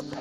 Oh!